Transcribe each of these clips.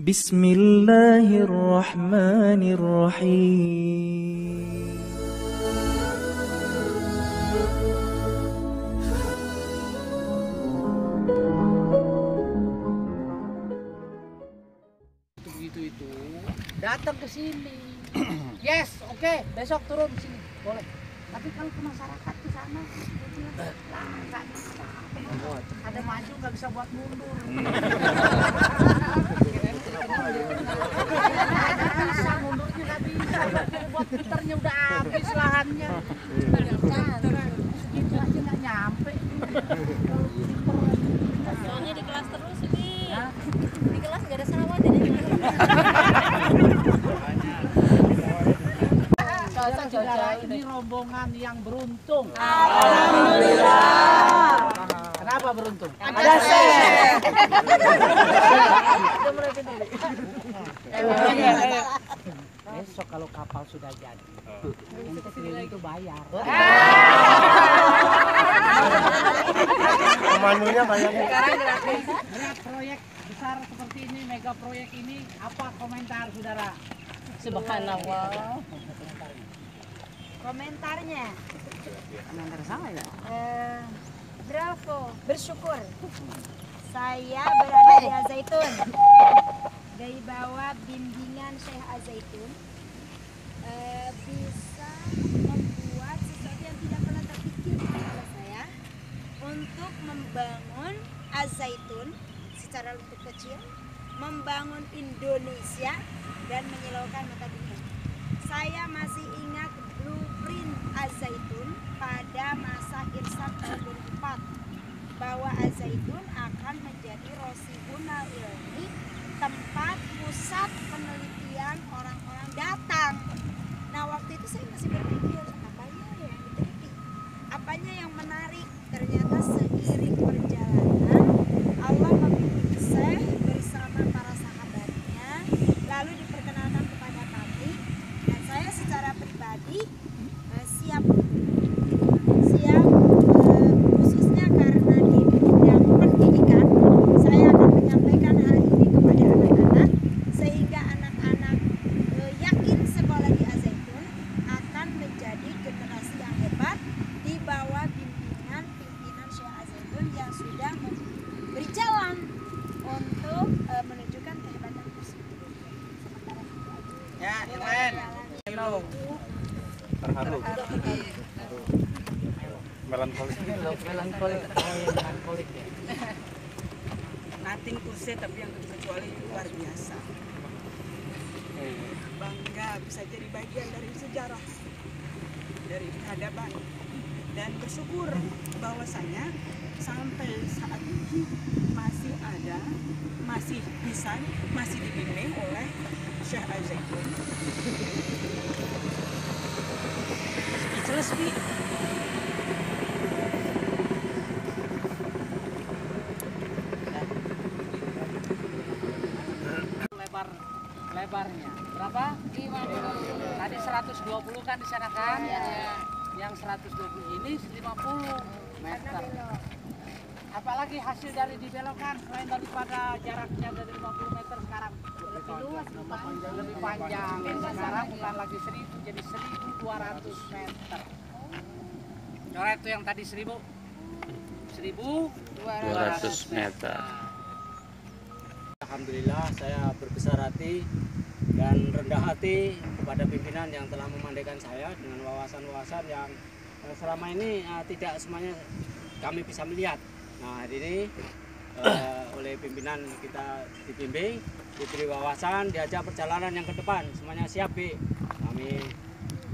بسم الله الرحمن الرحيم begitu itu datang ke sini yes oke besok turun ke sini boleh tapi kalau ke masyarakat ke sana dia bilang, lah nggak bisa ada maju nggak bisa buat mundur Nggak bisa mundurnya nggak bisa. Buat putarnya udah habis lahannya gitu aja nggak nyampe Soalnya di kelas terus ini. Hah? Di kelas gak ada sawah jadi Saudara-saudara ini rombongan yang beruntung. Kenapa beruntung? Ada sen. Besok kalau kapal sudah jadi, untuk keliling itu bayar. Pemandunya banyak. Melihat proyek besar seperti ini, mega proyek ini, apa komentar saudara? Subhanallah. komentarnya Komentar sama ya? eh, bravo bersyukur saya berada di Azaitun dari bawah bimbingan Syekh Azaitun eh, bisa membuat sesuatu yang tidak pernah terpikir di kepala saya untuk membangun Azaitun secara lutut kecil membangun Indonesia dan menyilaukan mata dunia saya masih ingat blueprint Azaitun pada masa Irsad tahun 2004 bahwa Azaitun akan menjadi Rosibunal Ilmi tempat pusat penelitian orang-orang datang. Nah waktu itu saya masih berpikir apanya yang diteliti, apanya yang menarik. Ternyata seiring perjalanan Allah memilih Syekh bersama para sahabatnya lalu diperkenalkan kepada kami dan saya secara pribadi eh, siap siap eh, khususnya karena di bidang pendidikan saya akan menyampaikan hal ini kepada anak-anak sehingga anak-anak eh, yakin sekolah di Azaitun akan menjadi generasi yang hebat di bawah bimbingan pimpinan Syekh Azaitun yang sudah memberi jalan untuk eh, menunjukkan kehebatan tersebut. Sementara itu aja. Ya, yang lain. Jalan. Terharu. Melankolis. Melankolik. Oh, ya, melankolik ya. nothing to say tapi yang kecuali luar biasa bangga bisa jadi bagian dari sejarah peradaban dan bersyukur bahwasanya sampai saat ini masih ada masih bisa masih dibimbing oleh Syekh Al-Zaitun speechless Bi. lebar lebarnya berapa? 50. Tadi 120 kan di sana kan? Yang 120 ini 50 meter. Apalagi hasil dari dibelokkan selain daripada jaraknya dari 50 meter sekarang lebih luas, lebih panjang. Sekarang bukan lagi 1000 jadi 1200 meter. Coret itu yang tadi 1000 1200 meter. Alhamdulillah saya berbesar hati dan rendah hati kepada pimpinan yang telah memandaikan saya dengan wawasan-wawasan yang eh, selama ini eh, tidak semuanya kami bisa melihat. Nah hari ini eh, oleh pimpinan kita dibimbing, diberi wawasan, diajak perjalanan yang ke depan. Semuanya siap, Bi. Kami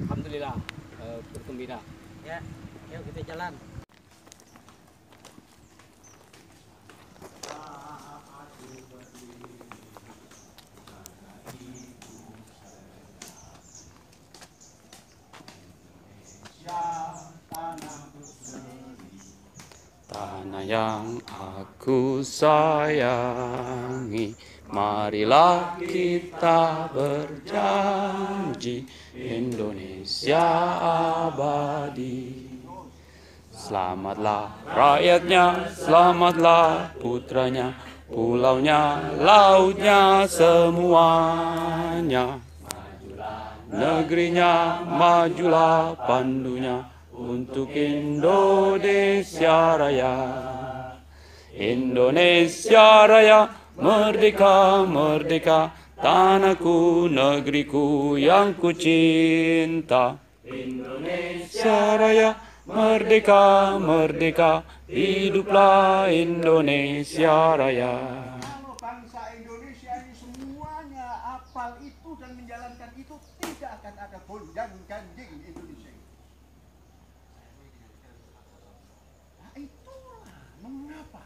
Alhamdulillah eh, bergembira. Ya, yuk kita jalan. Tanah yang aku sayangi Marilah kita berjanji Indonesia abadi Selamatlah rakyatnya, selamatlah putranya pulaunya, lautnya semuanya. Negerinya majulah pandunya untuk Indonesia Raya. Indonesia Raya merdeka merdeka tanahku negeriku yang ku cinta. Indonesia Raya merdeka merdeka hiduplah Indonesia Raya. Kalau bangsa Indonesia ini semuanya apal itu dan menjalankan itu tidak akan ada gonjang ganjing Indonesia. ini. Nah itulah mengapa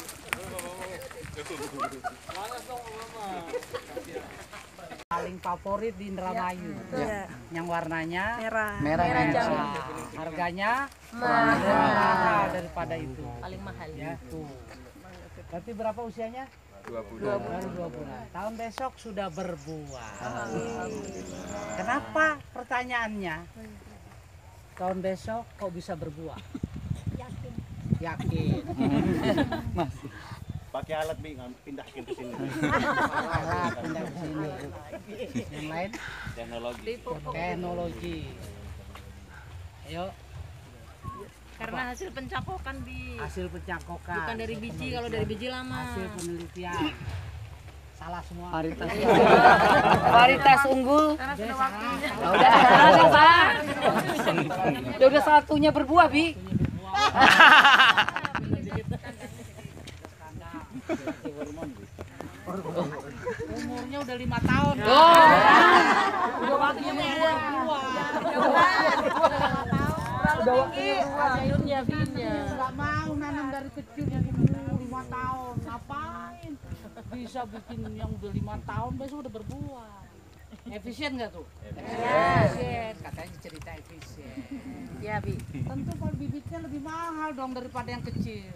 paling favorit di Indramayu. Yang warnanya Merah. merah, Merah merah. Harganya Mahal. daripada itu. Paling mahal. Ya, tuh. Berarti berapa usianya? Dua puluh. Dua bulan. Baru dua bulan. Tahun besok sudah berbuah. Kenapa pertanyaannya? Tahun besok kok bisa berbuah? Yakin. Yakin. Pakai alat bi, pindahin ke sini. Alat pindah ke sini. Yang lain? Teknologi. Teknologi. Ayo, Karena hasil pencakokan di hasil pencangkokan. bukan dari biji, kalau dari biji lama. hasil penelitian. Salah semua. Varietas. Varietas unggul. Udah salah. Udah salah, salah. Ya udah satunya berbuah, Bi. Umurnya udah lima tahun. Udah waktunya berbuah. Udah waktunya berbuah. Sayurnya, bikinnya. Gak mau nanam dari kecil yang umur lima tahun. Ngapain? Bisa bikin yang udah lima tahun besok udah berbuah. Efisien nggak tuh? Efisien. Katanya cerita efisien. Ya, Bi. Tentu kalau bibitnya lebih mahal dong daripada yang kecil.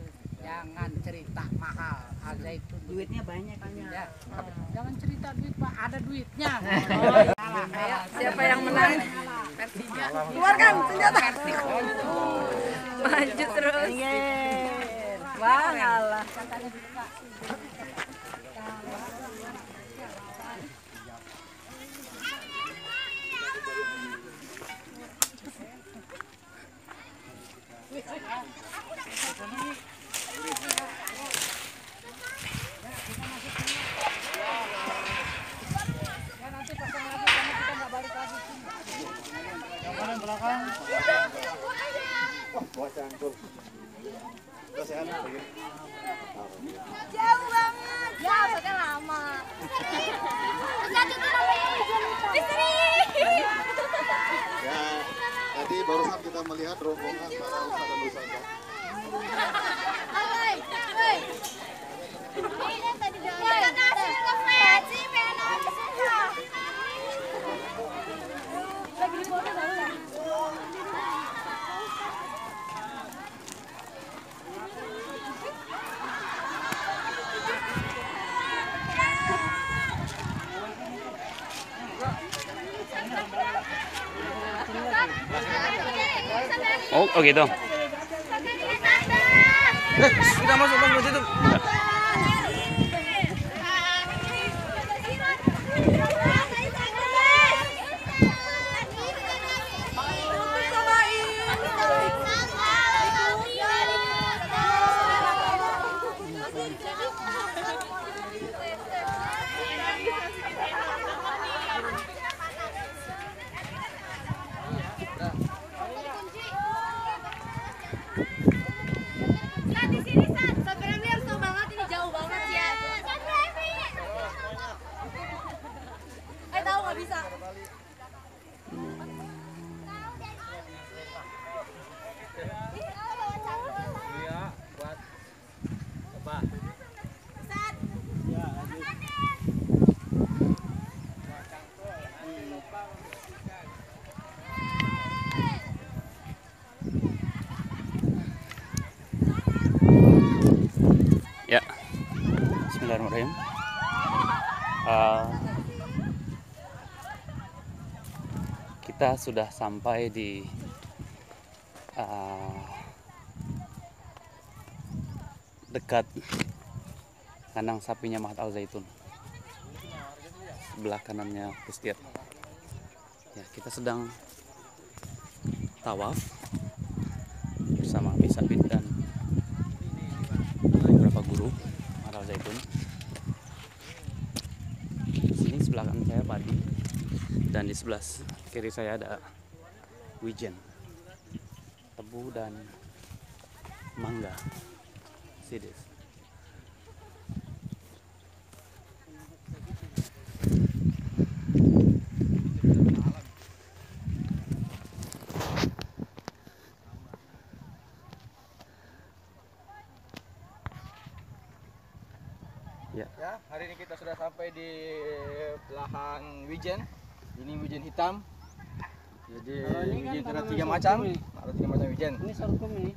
Jangan cerita mahal. Al zaitun duitnya banyak ya. Jangan cerita duit pak, ada duitnya. Salah. Ayo, siapa yang menang? Versinya. Keluarkan senjata. Maju terus. Bang Allah. Богу. Oh, oh gitu. Kita masuk bang situ. Sat, di sini Sat. Sat, Ramli harus tahu banget ini Eh, kita sudah sampai di eh, dekat kandang sapinya Mahat Al Zaitun. Sebelah kanannya Pustiat ya kita sedang tawaf bersama Abi dan beberapa guru Mahat Al Zaitun. Di sini sebelah kanan saya padi dan di sebelah kiri saya ada wijen tebu dan mangga sidis Ya. Ya, hari ini kita sudah sampai di belahan wijen. Ini wijen hitam. Jadi ini kan wijen ada tiga macam. ini. Ada tiga macam wijen. Ini sorghum ini.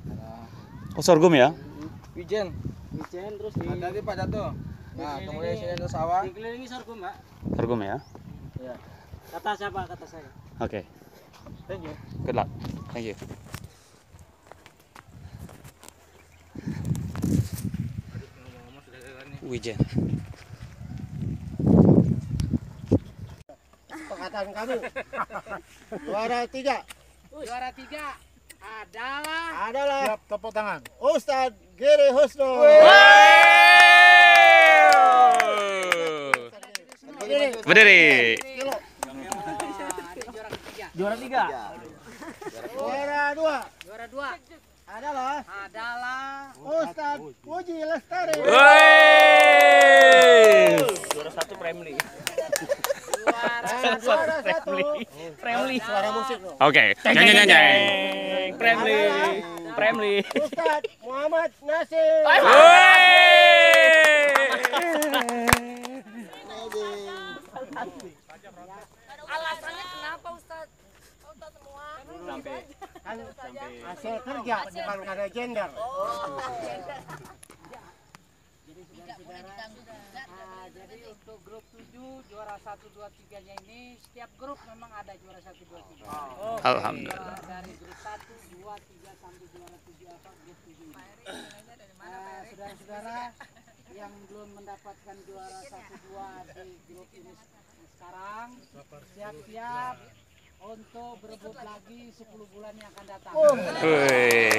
Oh sorghum ya? Wijen. Wijen terus di Ada di Pak Jatuh. Nah, kemudian sini ada sawah. Dikelilingi sorghum, Mbak. Sorghum ya? Ya. Kata siapa? Kata saya. Oke. Thank you. Good luck. Thank you. Wijen. Perkataan kamu. Juara tiga Juara tiga adalah adalah. Siap, tepuk tangan. Ustadz Giri Husno. Berdiri. Juara tiga. Juara dua juara dua adalah adalah Ustadz Puji Lestari. Juara satu Premier Satu. Family. Suara musik loh. Oke. Nyanyi nyanyi. Family. Family. Ustadz Muhammad Nasir. Alasannya kenapa Ustaz? Ustaz semua. Sampai Kan hasil kerja bukan karena gender. Nah, jadi untuk grup 7 juara 1 2 3 nya ini setiap grup memang ada juara 1 2 3. Oh. Alhamdulillah. Dari grup 1 2 3 sampai juara 7 apa grup 7 ini. Nah, saudara-saudara yang belum mendapatkan juara 1 2 di grup ini sekarang siap-siap untuk berebut lagi 10 bulan yang akan datang. Wih.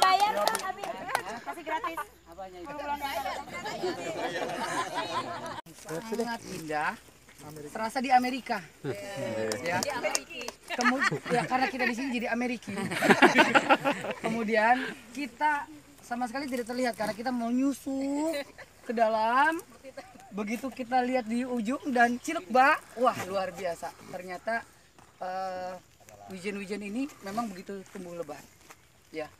Bayar kan Abi? Kasih gratis. Apanya itu? Sangat indah. Terasa di Amerika. Ya. Kemudian ya karena kita di sini jadi Amerika. Kemudian kita sama sekali tidak terlihat karena kita mau nyusup ke dalam. Begitu kita lihat di ujung dan cilekba, wah luar biasa. Ternyata eh, wijen-wijen ini memang begitu tumbuh lebat. Ya.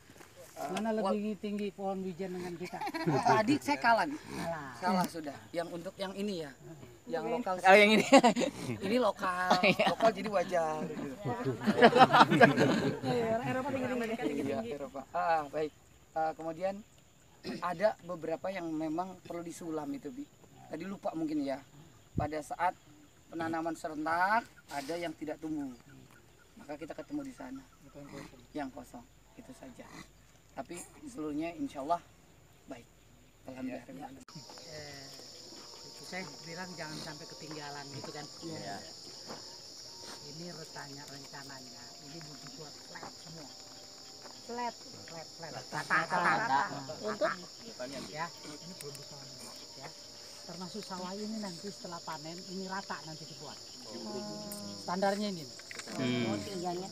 Mana lebih tinggi pohon wijen dengan kita? Tadi saya kalah nih. Kalah sudah. Yang untuk yang ini ya. Yang lokal. Oh, yang ini. ini lokal. Lokal jadi wajar. Eropa tinggi Iya, Eropa. Ah, baik. Ah, kemudian ada beberapa yang memang perlu disulam itu, Bi. Tadi lupa mungkin ya. Pada saat penanaman serentak ada yang tidak tumbuh. Maka kita ketemu di sana. Yang kosong. Itu saja. Tapi seluruhnya insya Allah baik. Alhamdulillah. itu saya bilang jangan sampai ketinggalan gitu kan. Ini retanya rencananya. Ini butuh buat flat semua. Flat. Flat, flat. Rata, rata. Untuk ya, ini produksi ya. Termasuk sawah ini nanti setelah panen ini rata nanti dibuat. Standarnya ini. Hmm. Tinggalnya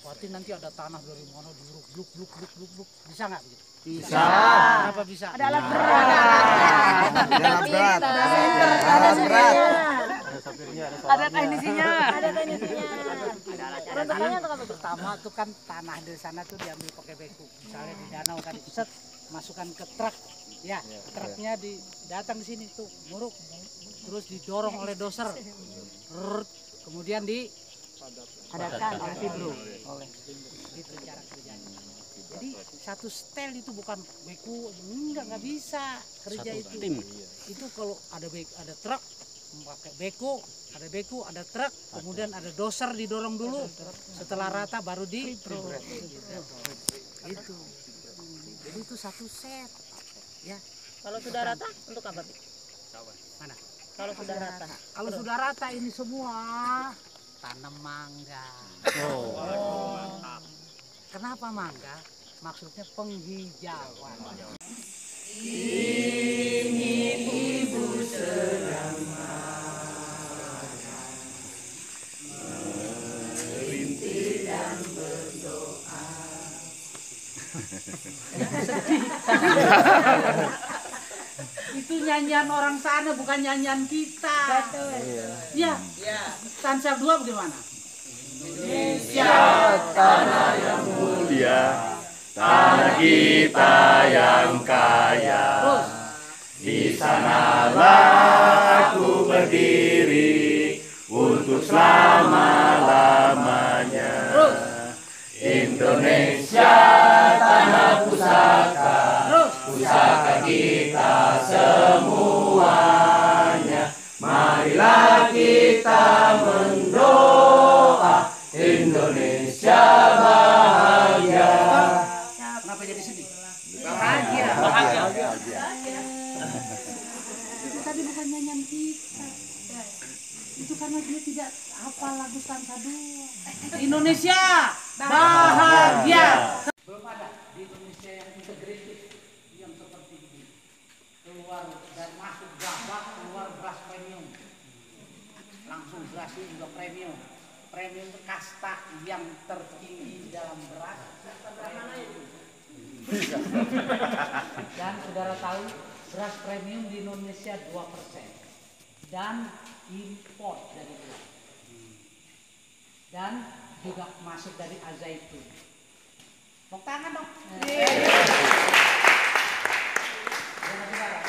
Berarti nanti ada tanah dari mana diuruk bluk bluk bluk bluk bluk. Bisa nggak begitu? Bisa. Kenapa bisa? Ada alat berat. Alat berat. Alat berat. Ada teknisinya. Ada teknisinya. Peruntukannya untuk apa? Pertama tuh kan tanah dari sana tuh diambil pakai beku. Misalnya di danau kan set masukkan ke truk. Ya, truknya di datang di sini tuh muruk. Terus didorong oleh doser. Rrrt. kemudian di padatkan oleh fibro oleh itu cara kerjanya. Jadi satu stel itu bukan beku, enggak nggak bisa kerja Satu itu. tim. Itu kalau ada bek, ada truk pakai beko, ada beku, ada truk, kemudian ada doser didorong dulu, setelah rata baru di Gitu. Itu. Jadi itu satu set. Ya. Kalau sudah rata untuk apa? Mana? Kalau sudah rata. Kalau sudah rata ini semua tanam mangga. Oh. Kenapa mangga? Maksudnya penghijauan. Itu nyanyian orang sana bukan nyanyian kita. Betul. Iya. Tansel 2 bagaimana? mulia tanah kita yang kaya Terus. di sanalah aku berdiri untuk selama-lamanya. Indonesia semuanya marilah kita mendoa Indonesia bahagia Kenapa jadi sedih? Bahagia. Bahagia. Itu tadi bukan nyanyian kita. Itu karena dia tidak hafal lagu dua. Indonesia bahagia. Belum ada di Indonesia yang integritif yang seperti ini. Keluar dan masuk gabah, keluar beras premium. Langsung beras itu juga premium. Premium itu kasta yang tertinggi dalam beras. Dan saudara tahu beras premium di Indonesia 2% dan import dari luar. Dan juga masuk dari azaitun. Tepuk tangan dong. Saudara-saudara,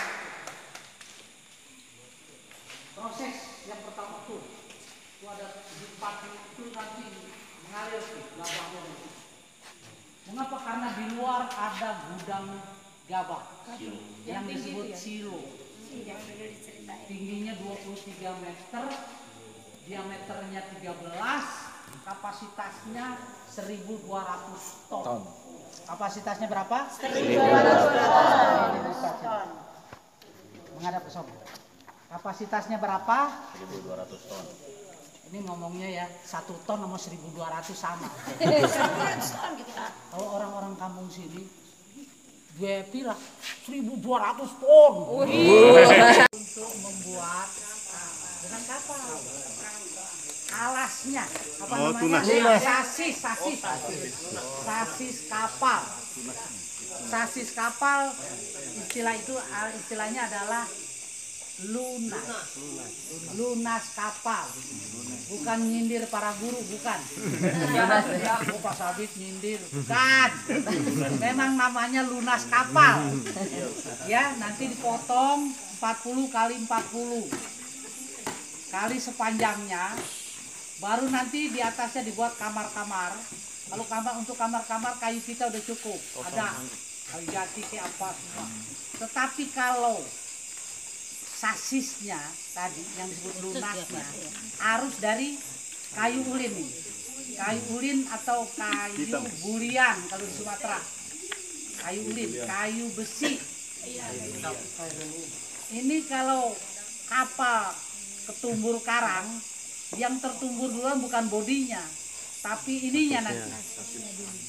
Proses yang pertama tuh, itu ada di pati itu nanti mengalir tuh gabahnya. itu. Mengapa? Karena di luar ada gudang gabah yang disebut silo. Tingginya 23 meter, diameternya 13, kapasitasnya 1200 ton. Kapasitasnya berapa? 1200 ton. Menghadap ke sono. Kapasitasnya berapa? 1200 ton. Ini ngomongnya ya, satu ton sama 1200 sama. Kalau orang-orang kampung sini, gue pira 1200 ton. Untuk membuat dengan kapal. Alasnya, apa Oh, namanya? tunas. Sasis, sasis, sasis kapal. Sasis kapal, istilah itu istilahnya adalah lunas. Lunas kapal. Bukan nyindir para guru, bukan. Ya, oh, Pak Sabit nyindir. Bukan. Memang namanya lunas kapal. Ya, nanti dipotong 40 kali 40. Kali sepanjangnya. Baru nanti di atasnya dibuat kamar-kamar. Kalau kamar untuk kamar-kamar kayu kita udah cukup. Ada kayu jati kayak apa semua. Tetapi kalau sasisnya tadi yang disebut lunasnya harus dari kayu ulin nih. Kayu ulin atau kayu bulian kalau di Sumatera. Kayu ulin, kayu besi. Ini kalau kapal ketumbur karang, yang tertumbur duluan bukan bodinya, tapi ininya nanti,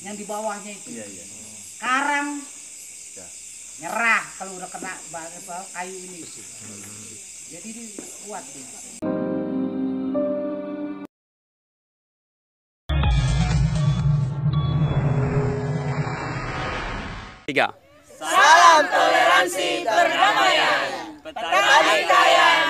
yang di bawahnya itu. Karang nyerah kalau udah kena kayu ini. Jadi ini kuat dia. Tiga. Salam toleransi perdamaian. Petani kaya.